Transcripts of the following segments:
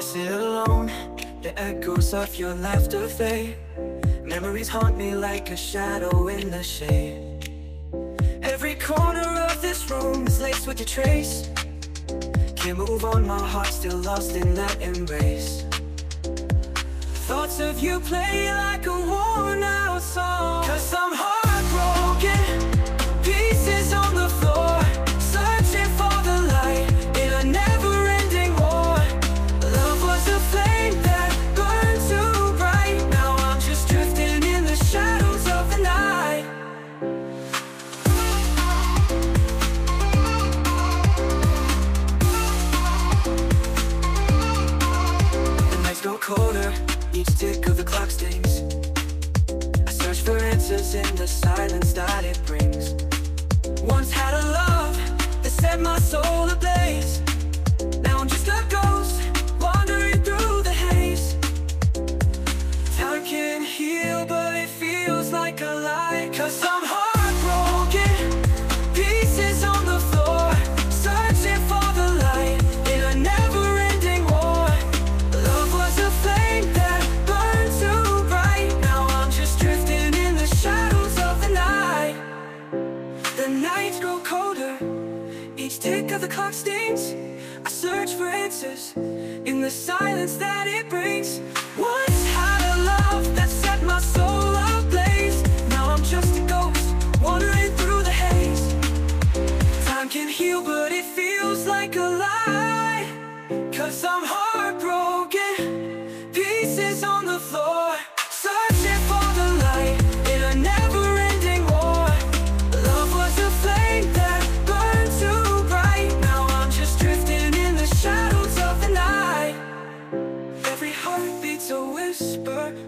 sit alone. The echoes of your laughter fade. Memories haunt me like a shadow in the shade. Every corner of this room is laced with your trace. Can't move on, my heart still lost in that embrace. Thoughts of you play like a worn in the silence that it brings. Tick of the clock stings. I search for answers in the silence that it brings. Once had a love that set my soul ablaze. Now I'm just a ghost wandering through the haze. Time can heal, but it feels like a lie. Cause I'm heartbroken,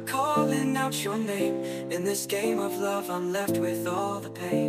calling out your name. In this game of love, I'm left with all the pain.